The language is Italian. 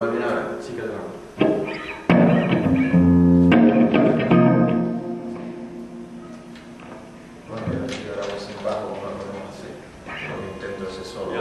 Allenare, si cadranno. Guarda, io eravamo simpatico, ma non si. Non intendo se solo.